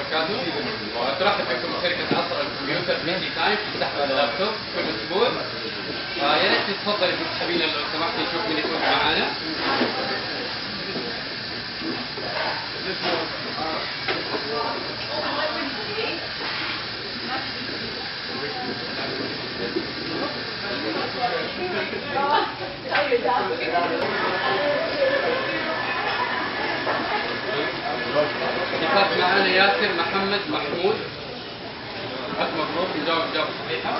وبركاته واترحب بكم. شركة عصر الكمبيوتر مهدي تايم تفتح اللابتوب كل أسبوع. آه، يا ريت تتفضلي تسحبينا لو سمحتي نشوف من يكون معانا. Thank you. مرات معانا ياسر محمد محمود. اكبر مبروك الجواب إجابة صحيحة